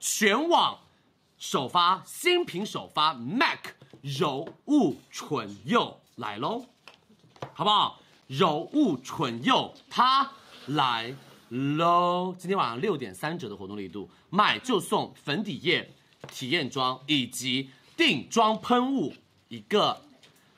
全网首发新品首发 MAC 柔雾唇釉来喽，好不好？柔雾唇釉它来喽！今天晚上六点三折的活动力度，买就送粉底液、体验装以及定妆喷雾一个。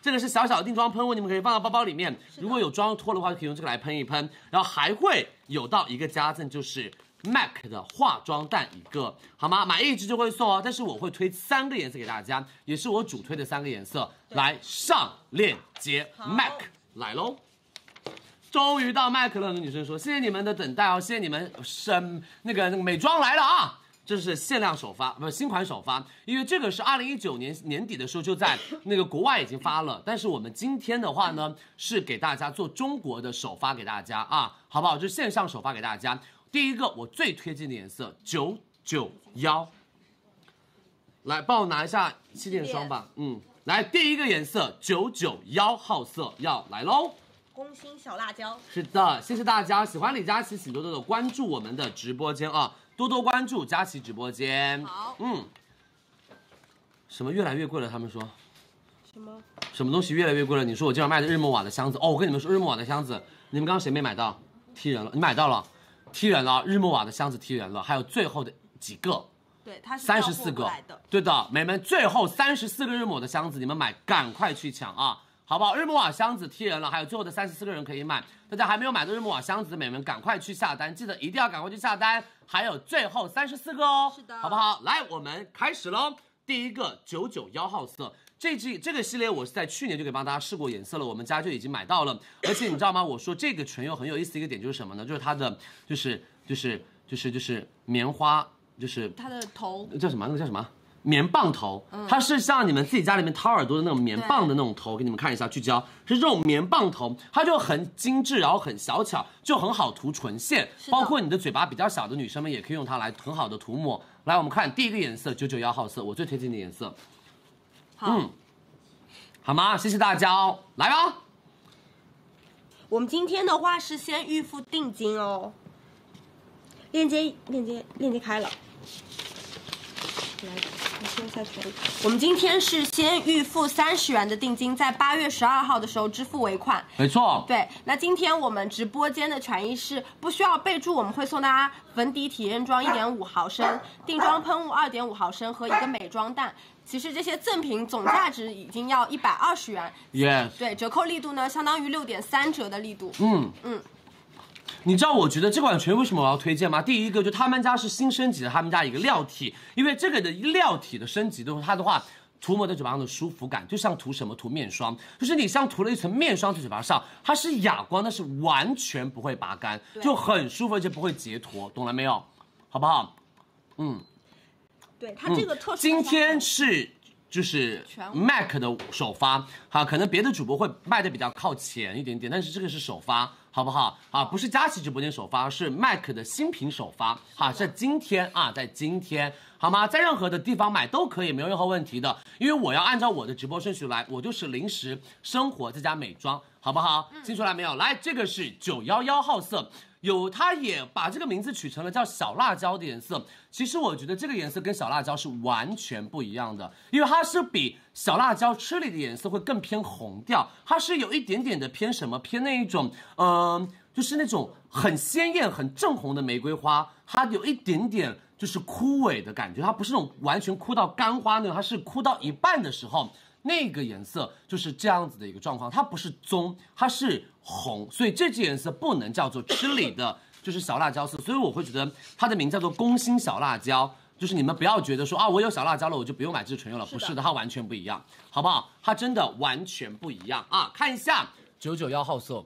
这个是小小的定妆喷雾，你们可以放到包包里面。如果有妆脱的话，就可以用这个来喷一喷。然后还会有到一个加赠，就是 MAC 的化妆蛋一个，好吗？买一支就会送哦。但是我会推三个颜色给大家，也是我主推的三个颜色。来上链接，MAC 来喽！终于到 MAC 了，有女生说谢谢你们的等待哦，谢谢你们什那个那个美妆来了啊！这是限量首发，不是新款首发，因为这个是二零一九年年底的时候就在那个国外已经发了，但是我们今天的话呢，是给大家做中国的首发给大家啊，好不好？就是线上首发给大家。第一个我最推荐的颜色九九幺，来帮我拿一下气垫霜吧，嗯，来第一个颜色九九幺号色要来喽。工心小辣椒，是的，谢谢大家，喜欢李佳琦，请多多的关注我们的直播间啊。多多关注佳琦直播间。好，嗯，什么越来越贵了？他们说什么？什么东西越来越贵了？你说我今晚卖的日暮瓦的箱子哦，我跟你们说，日暮瓦的箱子，你们刚刚谁没买到？踢人了，你买到了，踢人了，日暮瓦的箱子踢人了，还有最后的几个，对，它是三十四个，对的，美们，最后三十四个日暮的箱子，你们买，赶快去抢啊！好不好？日暮瓦箱子踢人了，还有最后的三十四个人可以买，大家还没有买的日暮瓦箱子的美们，赶快去下单，记得一定要赶快去下单，还有最后三十四个哦，是的，好不好？来，我们开始喽。第一个九九幺号色，这支这个系列我是在去年就给帮大家试过颜色了，我们家就已经买到了。而且你知道吗？我说这个唇釉很有意思一个点就是什么呢？就是它的就是就是就是就是棉花，就是它的头叫什么？那个叫什么？棉棒头，它是像你们自己家里面掏耳朵的那种棉棒的那种头，给你们看一下，聚焦是这种棉棒头，它就很精致，然后很小巧，就很好涂唇线，包括你的嘴巴比较小的女生们也可以用它来很好的涂抹。来，我们看第一个颜色九九幺号色，我最推荐的颜色。嗯，好吗？谢谢大家哦，来吧。我们今天的话是先预付定金哦，链接链接链接开了，来。我们今天是先预付三十元的定金，在八月十二号的时候支付尾款。没错。对，那今天我们直播间的权益是不需要备注，我们会送大家粉底体验装一点五毫升，定妆喷雾二点五毫升和一个美妆蛋。其实这些赠品总价值已经要一百二十元。Yes。对，折扣力度呢，相当于六点三折的力度。嗯嗯。你知道我觉得这款唇为什么我要推荐吗？第一个就他们家是新升级的，他们家一个料体，因为这个的料体的升级的话，它的话涂抹在嘴巴上的舒服感，就像涂什么涂面霜，就是你像涂了一层面霜在嘴巴上，它是哑光，但是完全不会拔干，就很舒服，而且不会结坨，懂了没有？好不好？嗯，对它这个特殊。今天是就是 MAC 的首发，好，可能别的主播会卖的比较靠前一点点，但是这个是首发。好不好啊？不是佳琦直播间首发，是 MAC 的新品首发。好，在今天啊，在今天，好吗？在任何的地方买都可以，没有任何问题的。因为我要按照我的直播顺序来，我就是零食、生活再加美妆，好不好？听出来没有？来，这个是九幺幺号色。有，它也把这个名字取成了叫小辣椒的颜色。其实我觉得这个颜色跟小辣椒是完全不一样的，因为它是比小辣椒吃里的颜色会更偏红调，它是有一点点的偏什么偏那一种，嗯，就是那种很鲜艳、很正红的玫瑰花，它有一点点就是枯萎的感觉，它不是那种完全枯到干花那种，它是枯到一半的时候。那个颜色就是这样子的一个状况，它不是棕，它是红，所以这支颜色不能叫做吃里的就是小辣椒色，所以我会觉得它的名叫做攻心小辣椒，就是你们不要觉得说啊我有小辣椒了我就不用买这支唇釉了，不是的，它完全不一样，好不好？它真的完全不一样啊！看一下九九幺号色。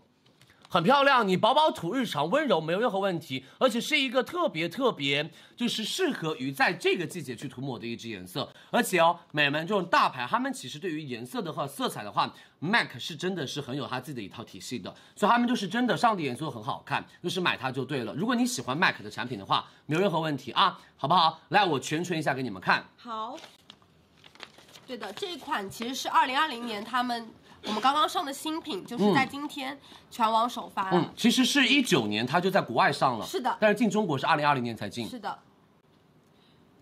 很漂亮，你薄薄涂日常温柔没有任何问题，而且是一个特别特别就是适合于在这个季节去涂抹的一支颜色。而且哦，美们这种大牌，他们其实对于颜色的话、色彩的话，MAC 是真的是很有他自己的一套体系的，所以他们就是真的上的颜色很好看，就是买它就对了。如果你喜欢 MAC 的产品的话，没有任何问题啊，好不好？来，我全唇一下给你们看。好，对的，这一款其实是二零二零年他们。我们刚刚上的新品就是在今天全网首发。嗯，其实是一九年它就在国外上了，是的，但是进中国是二零二零年才进。是的，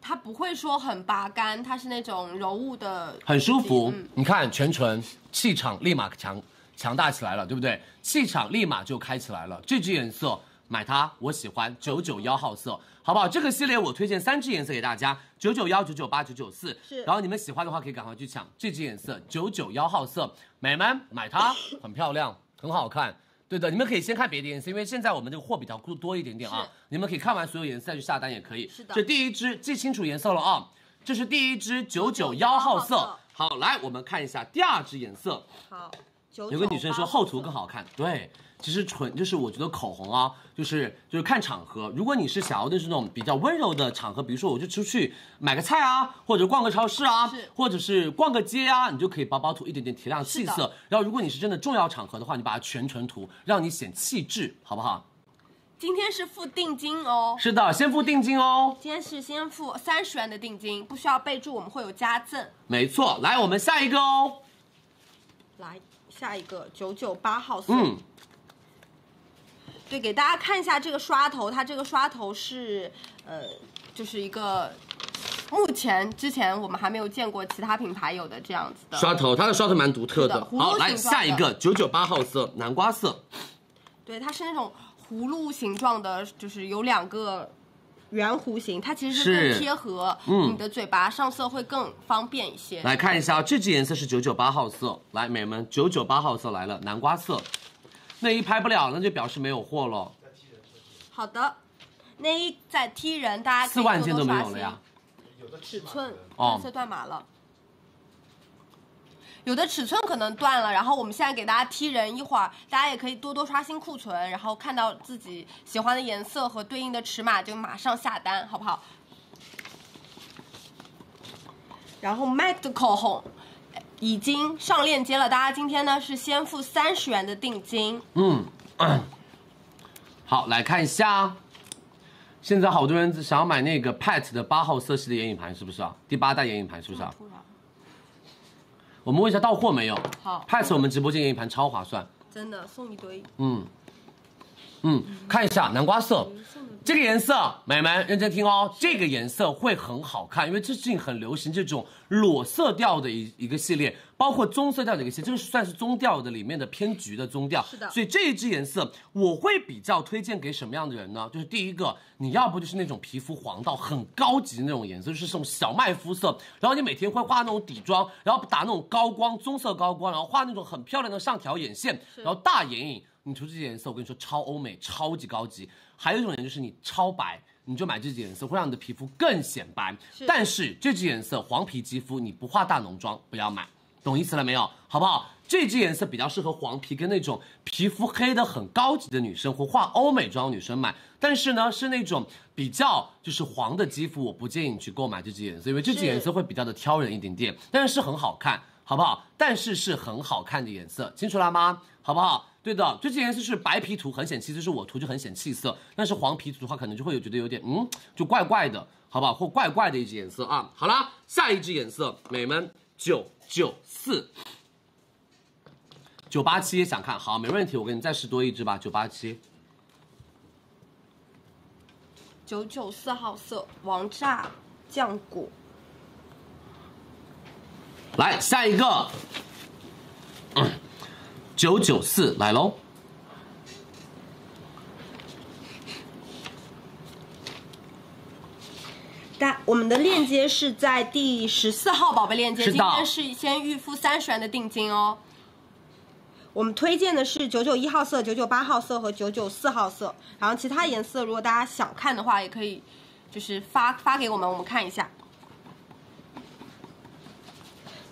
它不会说很拔干，它是那种柔雾的，很舒服。你看全唇气场立马强强大起来了，对不对？气场立马就开起来了。这支颜色买它，我喜欢九九幺号色，好不好？这个系列我推荐三支颜色给大家：九九幺、九九八、九九四。是。然后你们喜欢的话，可以赶快去抢这支颜色九九幺号色，美们买它，很漂亮，很好看。对的，你们可以先看别的颜色，因为现在我们这个货比较多一点点啊。你们可以看完所有颜色再去下单也可以。是的。这第一支记清楚颜色了啊，这是第一支九九幺号色。好，来我们看一下第二支颜色。好。有个女生说厚涂更好看，对。其实纯就是我觉得口红啊，就是就是看场合。如果你是想要的是那种比较温柔的场合，比如说我就出去买个菜啊，或者逛个超市啊，或者是逛个街啊，你就可以薄薄涂一点点提亮气色。然后如果你是真的重要场合的话，你把它全唇涂，让你显气质，好不好？今天是付定金哦。是的，先付定金哦。今天是先付三十元的定金，不需要备注，我们会有加赠。没错，来我们下一个哦。来下一个九九八号色。嗯。对，给大家看一下这个刷头，它这个刷头是，呃，就是一个目前之前我们还没有见过其他品牌有的这样子的刷头，它的刷头蛮独特的。好，来下一个九九八号色，南瓜色。对，它是那种葫芦形状的，就是有两个圆弧形，它其实是更贴合你的嘴巴，上色会更方便一些。来看一下，这支颜色是九九八号色，来，美们，九九八号色来了，南瓜色。内衣拍不了，那就表示没有货了。好的，内衣在踢人，大家四万件都没有了呀。有的尺寸哦，色断码了。有的尺寸可能断了，然后我们现在给大家踢人，一会儿大家也可以多多刷新库存，然后看到自己喜欢的颜色和对应的尺码就马上下单，好不好？然后 MAC 的口红。已经上链接了，大家今天呢是先付三十元的定金。嗯，好，来看一下，现在好多人想要买那个 Pat 的八号色系的眼影盘，是不是啊？第八代眼影盘是不是啊？我们问一下到货没有？好，Pat 我们直播间眼影盘超划算，真的送一堆。嗯。嗯，看一下南瓜色，这个颜色，美们认真听哦，这个颜色会很好看，因为最近很流行这种裸色调的一一个系列，包括棕色调的一个系列，这个算是棕调的里面的偏橘的棕调。是的，所以这一支颜色我会比较推荐给什么样的人呢？就是第一个，你要不就是那种皮肤黄到很高级的那种颜色，就是这种小麦肤色，然后你每天会画那种底妆，然后打那种高光棕色高光，然后画那种很漂亮的上挑眼线，然后大眼影。你涂这些颜色，我跟你说超欧美，超级高级。还有一种人就是你超白，你就买这支颜色，会让你的皮肤更显白。但是这支颜色黄皮肌肤，你不化大浓妆不要买，懂意思了没有？好不好？这支颜色比较适合黄皮跟那种皮肤黑的很高级的女生或化欧美妆女生买。但是呢，是那种比较就是黄的肌肤，我不建议你去购买这支颜色，因为这支颜色会比较的挑人一点点。但是是很好看，好不好？但是是很好看的颜色，清楚了吗？好不好？对的，这支颜色是白皮涂很显气，色是我涂就很显气色。但是黄皮涂的话，可能就会有觉得有点嗯，就怪怪的，好不好？或怪怪的一支颜色啊。好啦，下一支颜色，美们九九四九八七想看好，没问题，我给你再试多一支吧，九八七九九四号色王炸酱果。来下一个。九九四来喽！但我们的链接是在第十四号宝贝链接，今天是先预付三十元的定金哦。我们推荐的是九九一号色、九九八号色和九九四号色，然后其他颜色如果大家想看的话，也可以就是发发给我们，我们看一下。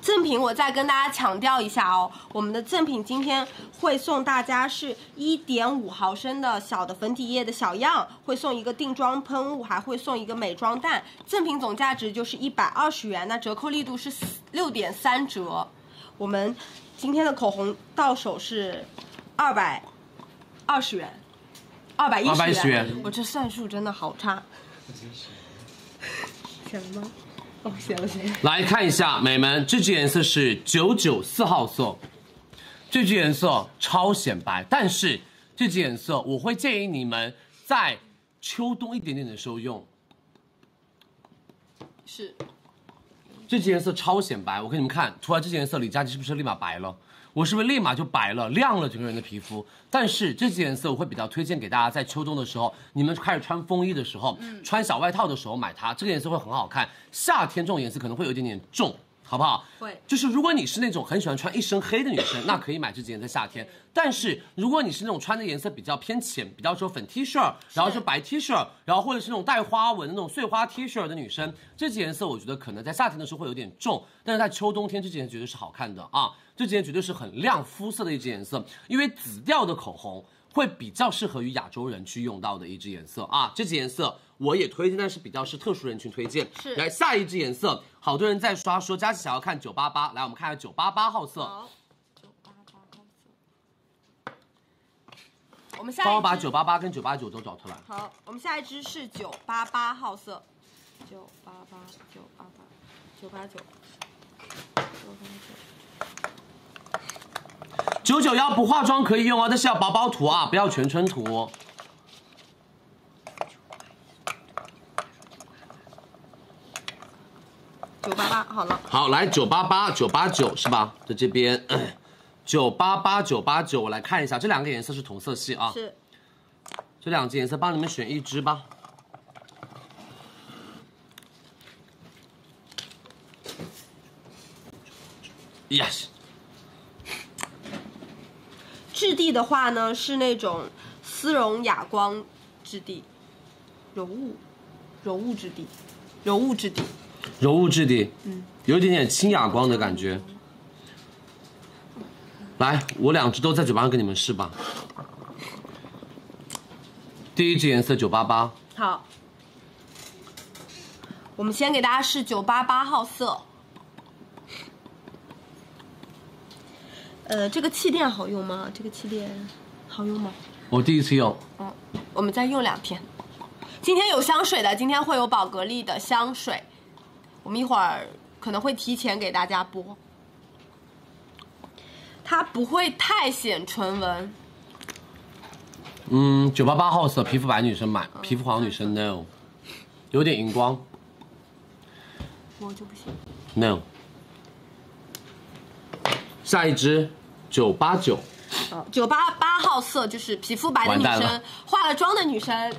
赠品我再跟大家强调一下哦，我们的赠品今天会送大家是一点五毫升的小的粉底液的小样，会送一个定妆喷雾，还会送一个美妆蛋，赠品总价值就是一百二十元，那折扣力度是六点三折。我们今天的口红到手是二百二十元，二百一十元，我这算数真的好差。选了吗？来看一下，美们，这支颜色是九九四号色，这支颜色超显白，但是这支颜色我会建议你们在秋冬一点点的时候用，是，这支颜色超显白，我给你们看，涂完这支颜色，李佳琦是不是立马白了？我是不是立马就白了，亮了整个人的皮肤？但是这些颜色我会比较推荐给大家，在秋冬的时候，你们开始穿风衣的时候，穿小外套的时候买它，这个颜色会很好看。夏天这种颜色可能会有一点点重。好不好？会，就是如果你是那种很喜欢穿一身黑的女生，那可以买这件在夏天。但是如果你是那种穿的颜色比较偏浅，比较说粉 T 恤，然后是白 T 恤，然后或者是那种带花纹的那种碎花 T 恤的女生，这几颜色我觉得可能在夏天的时候会有点重，但是在秋冬天这件绝对是好看的啊！这件绝对是很亮肤色的一支颜色，因为紫调的口红。会比较适合于亚洲人去用到的一支颜色啊，这支颜色我也推荐，但是比较是特殊人群推荐。是，来下一支颜色，好多人在刷说佳琪想要看九八八，来我们看一下九八八号色。好，九八八号色。我们下帮我把九八八跟九八九都找出来。好，我们下一支是九八八号色。九八八九八八九八九九八九。九九幺不化妆可以用啊，但是要薄薄涂啊，不要全身涂。八八好了，好来九八八九八九是吧？在这边，九八八九八九，我来看一下，这两个颜色是同色系啊。是。这两支颜色帮你们选一支吧。Yes。质地的话呢，是那种丝绒哑光质地，柔雾，柔雾质地，柔雾质地，柔雾质地，嗯，有一点点轻哑光的感觉。来，我两只都在嘴巴上给你们试吧。第一支颜色九八八，好，我们先给大家试九八八号色。呃，这个气垫好用吗？这个气垫好用吗？我第一次用。嗯，我们再用两天。今天有香水的，今天会有宝格丽的香水，我们一会儿可能会提前给大家播。它不会太显唇纹。嗯，九八八号色，皮肤白女生买，皮肤黄女生 no，有点荧光。我就不行。no。下一支。九八九，九八八号色就是皮肤白的女生，化了妆的女生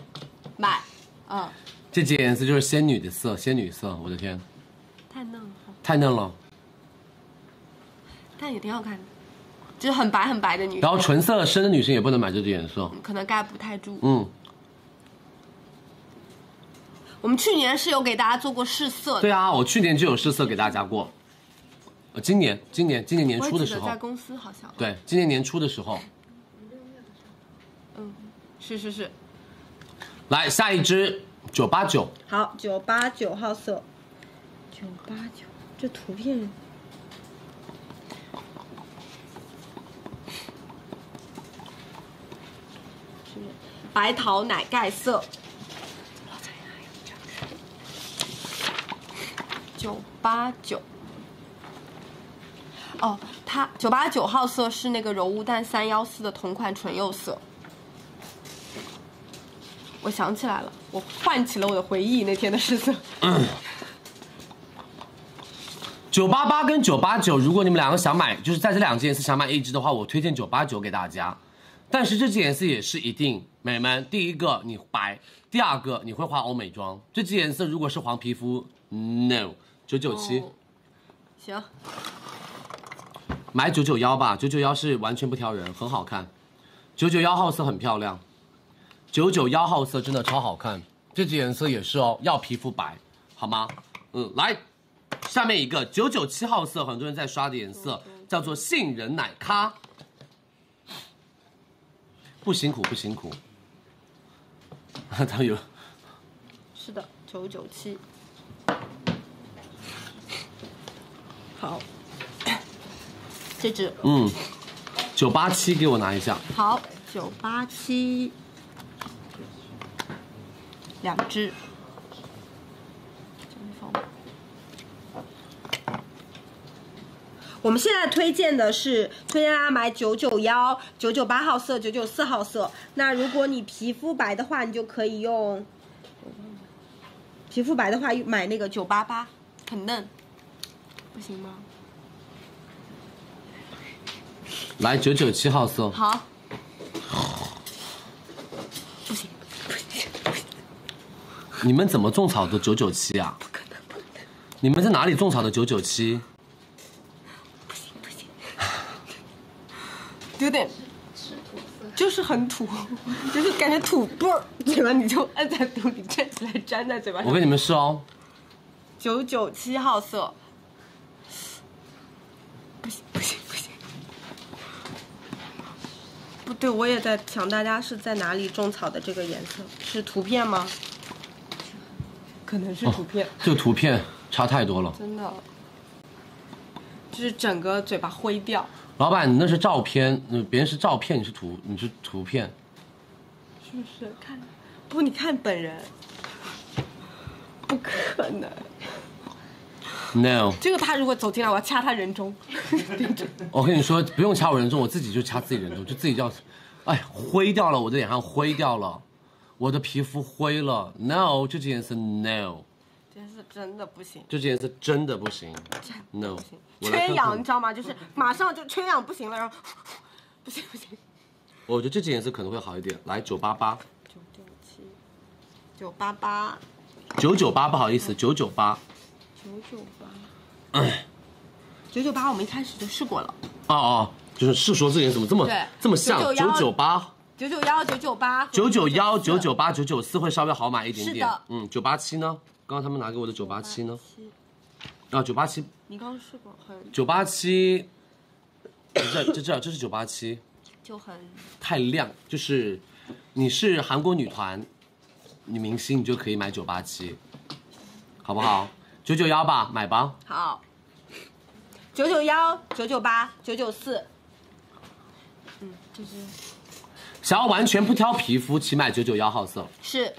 买，嗯，这几颜色就是仙女的色，仙女色，我的天，太嫩了，但也挺好看的，就是很白很白的女生。然后唇色深的女生也不能买这支颜色，可能盖不太住。嗯，我们去年是有给大家做过试色的。对啊，我去年就有试色给大家过。呃，今年，今年，今年年初的时候，在公司好像。对，今年年初的时候。嗯，是是是。来下一支九八九。好，九八九号色。九八九，这图片。是不是白桃奶盖色。九八九。哦，它九八九号色是那个柔雾淡三幺四的同款唇釉色。我想起来了，我唤起了我的回忆，那天的试色。九八八跟九八九，如果你们两个想买，就是在这两件颜色想买一支的话，我推荐九八九给大家。但是这支颜色也是一定，美们，第一个你白，第二个你会画欧美妆。这支颜色如果是黄皮肤，no，九九七。行。买九九幺吧，九九幺是完全不挑人，很好看。九九幺号色很漂亮，九九幺号色真的超好看。这支颜色也是哦，要皮肤白，好吗？嗯，来，下面一个九九七号色，很多人在刷的颜色叫做杏仁奶咖。不辛苦，不辛苦。他有。是的，九九七。好。这支嗯，九八七给我拿一下。好，九八七，两支。我们现在推荐的是推荐大家买九九幺、九九八号色、九九四号色。那如果你皮肤白的话，你就可以用皮肤白的话，买那个九八八，很嫩，不行吗？来九九七号色，好。不行，不行，不行。你们怎么种草的九九七啊？不可能，不可能。你们在哪里种草的九九七？不行，不行。有点，就是很土，就是感觉土不 嘴巴你就按在土里站起来粘在嘴巴上。我跟你们说哦。九九七号色。不行，不行，不行。不对，我也在想大家是在哪里种草的这个颜色，是图片吗？可能是图片。这个图片差太多了。真的。就是整个嘴巴灰掉。老板，你那是照片，那别人是照片，你是图，你是图片。是不是？看，不，你看本人，不可能。No，这个他如果走进来，我要掐他人中。我跟你说，不用掐我人中，我自己就掐自己人中，就自己叫，哎，灰掉了，我的脸上灰掉了，我的皮肤灰了。No，这件颜色 No，这是真的不行。这件颜色真的不行。No，缺氧，你知道吗？就是马上就缺氧不行了，然后不行不行。我觉得这件颜色可能会好一点。来，九八八。九九七。九八八。九九八，不好意思，九九八。九九八，九九八，我们一开始就试过了。哦哦，就是试说这颜怎么这么这么像？九九八，九九幺，九九八，九九幺，九九八，九九四会稍微好买一点点。是的，嗯，九八七呢？刚刚他们拿给我的九八七呢？啊，九八七。你刚刚试过，很。九八七，这这这这是九八七，就很太亮。就是你是韩国女团女明星，你就可以买九八七，好不好？九九幺吧，买吧。好，九九幺、九九八、九九四。嗯，就是。想要完全不挑皮肤，请买九九幺号色。是，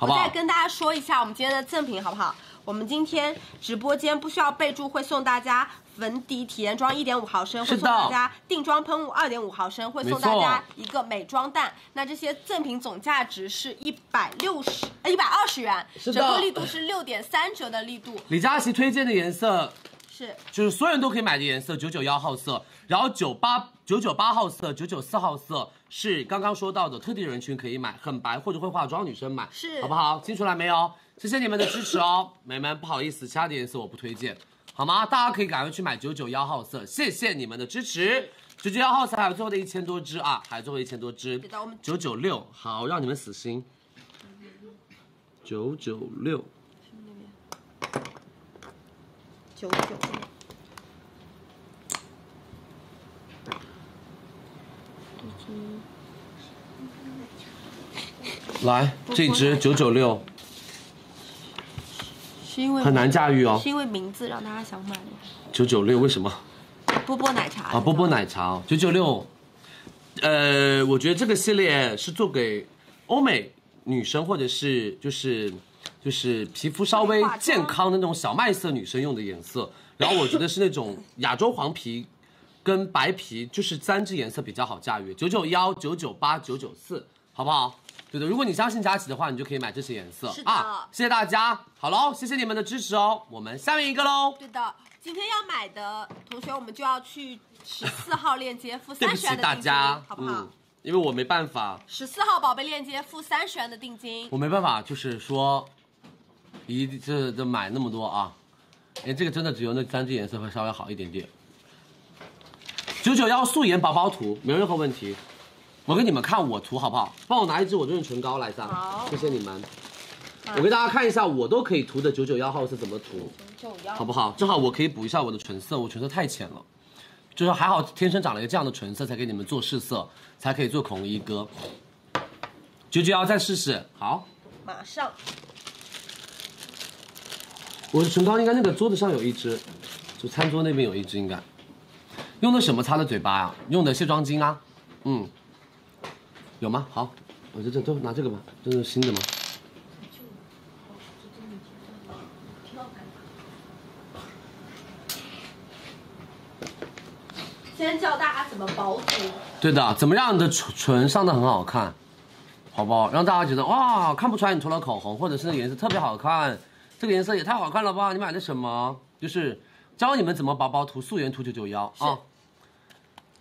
好不好？再跟大家说一下我们今天的赠品，好不好？我们今天直播间不需要备注，会送大家。粉底体验装一点五毫升，会送大家定妆喷雾二点五毫升，会送大家一个美妆蛋。那这些赠品总价值是一百六十呃一百二十元，折扣力度是六点三折的力度。李佳琦推荐的颜色是，就是所有人都可以买的颜色，九九幺号色，然后九八九九八号色，九九四号色是刚刚说到的特定人群可以买，很白或者会化妆女生买，是好不好？听出来没有？谢谢你们的支持哦，美们，不好意思，其他的颜色我不推荐。好吗？大家可以赶快去买九九幺号色，谢谢你们的支持。九九幺号色还有最后的一千多支啊，还有最后一千多支。九九六，好，让你们死心。九九六。九九六。来，这只九九六。是因为很难驾驭哦，是因为名字让大家想买吗？九九六为什么？波波奶茶啊，波波奶茶九九六，呃，我觉得这个系列是做给欧美女生或者是就是就是皮肤稍微健康的那种小麦色女生用的颜色。然后我觉得是那种亚洲黄皮跟白皮，就是三支颜色比较好驾驭。九九幺、九九八、九九四，好不好？对的，如果你相信佳琦的话，你就可以买这些颜色啊！谢谢大家，好喽，谢谢你们的支持哦，我们下面一个喽。对的，今天要买的同学，我们就要去十四号链接付三十元的定金，好不好？因为我没办法。十四号宝贝链接付三十元的定金，我没办法，就是说，一这这买那么多啊，哎，这个真的只有那三支颜色会稍微好一点点。九九幺素颜薄薄涂，没有任何问题。我给你们看我涂好不好？帮我拿一支我润唇膏来噻，谢谢你们。我给大家看一下我都可以涂的九九幺号是怎么涂，九九幺好不好？正好我可以补一下我的唇色，我唇色太浅了，就是还好天生长了一个这样的唇色，才给你们做试色，才可以做口红一哥。九九幺再试试，好，马上。我的唇膏应该那个桌子上有一支，就餐桌那边有一支应该。用的什么擦的嘴巴呀？用的卸妆巾啊，嗯。有吗？好，我这这都拿这个吧，这是新的吗？先教大家怎么薄涂。对的，怎么让你的唇唇上的很好看，好不好？让大家觉得哇，看不出来你涂了口红，或者是那个颜色特别好看，这个颜色也太好看了吧？你买的什么？就是教你们怎么薄薄涂素颜涂九九幺啊，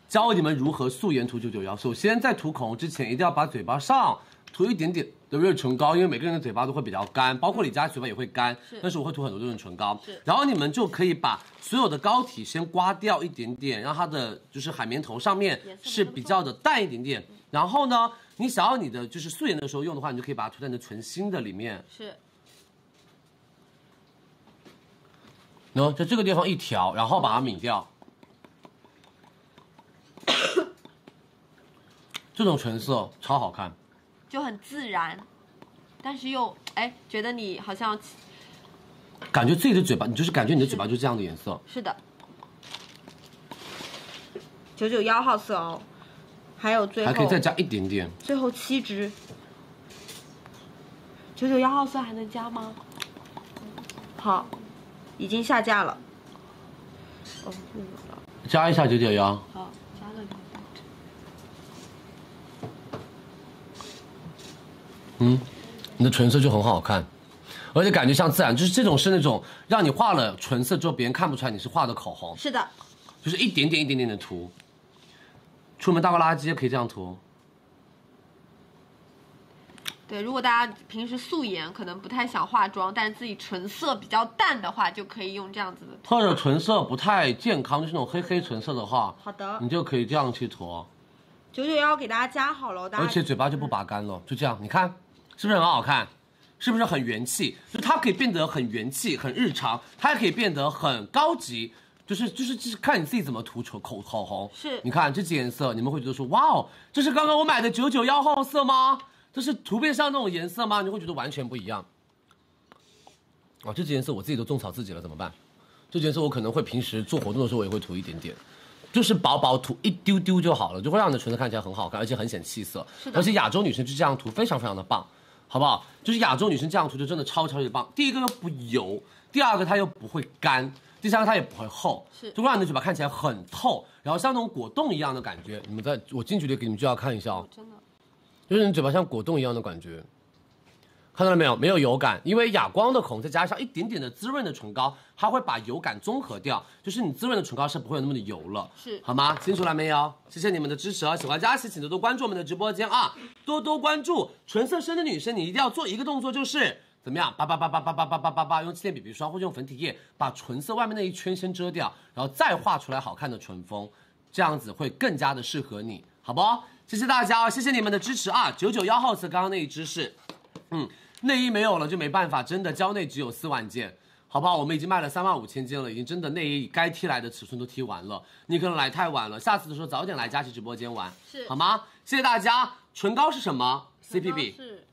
教你们如何素颜涂九九幺。首先在涂口红之前，一定要把嘴巴上涂一点点的润唇膏，因为每个人的嘴巴都会比较干，包括李佳嘴巴也会干，但是我会涂很多的润唇膏。然后你们就可以把所有的膏体先刮掉一点点，让它的就是海绵头上面是比较的淡一点点。然后呢，你想要你的就是素颜的时候用的话，你就可以把它涂在你的唇心的里面。是。喏，在这个地方一调，然后把它抿掉。这种唇色超好看，就很自然，但是又哎，觉得你好像感觉自己的嘴巴，你就是感觉你的嘴巴就是这样的颜色。是的，九九幺号色哦。还有最后还可以再加一点点，最后七支，九九幺号色还能加吗？好，已经下架了。哦，加一下九九幺。好，加了。嗯，你的唇色就很好看，而且感觉像自然，就是这种是那种让你画了唇色之后别人看不出来你是画的口红。是的，就是一点点一点点的涂。出门倒个垃圾也可以这样涂。对，如果大家平时素颜可能不太想化妆，但是自己唇色比较淡的话，就可以用这样子的。或者唇色不太健康，就是那种黑黑唇色的话，好的，你就可以这样去涂。九九幺给大家加好了，而且嘴巴就不拔干了，就这样，你看是不是很好看？是不是很元气？就它可以变得很元气、很日常，它也可以变得很高级。就是就是就是看你自己怎么涂口口口红，是，你看这几颜色，你们会觉得说，哇哦，这是刚刚我买的九九幺号色吗？这是图片上那种颜色吗？你会觉得完全不一样。哦，这几颜色我自己都种草自己了，怎么办？这几颜色我可能会平时做活动的时候我也会涂一点点，就是薄薄涂一丢丢就好了，就会让你的唇色看起来很好看，而且很显气色。是的。而且亚洲女生就这样涂非常非常的棒，好不好？就是亚洲女生这样涂就真的超超级棒。第一个又不油，第二个它又不会干。第三个它也不会厚，是，就会让你的嘴巴看起来很透，然后像那种果冻一样的感觉。你们在我近距离给你们就要看一下哦，真的，就是你嘴巴像果冻一样的感觉，看到了没有？没有油感，因为哑光的口红再加上一点点的滋润的唇膏，它会把油感综合掉，就是你滋润的唇膏是不会有那么的油了，是，好吗？清楚了没有？谢谢你们的支持啊！喜欢佳琪，请多多关注我们的直播间啊，多多关注唇色深的女生，你一定要做一个动作，就是。怎么样？叭叭叭叭叭叭叭叭叭叭，用气垫 BB 霜或者用粉底液把唇色外面那一圈先遮掉，然后再画出来好看的唇峰，这样子会更加的适合你，好不？谢谢大家，谢谢你们的支持啊！九九幺号色，刚刚那一支是，嗯，内衣没有了就没办法，真的蕉内只有四万件，好不好？我们已经卖了三万五千件了，已经真的内衣该踢来的尺寸都踢完了，你可能来太晚了，下次的时候早点来佳琦直播间玩，是好吗？谢谢大家。唇膏是什么？CPB。是。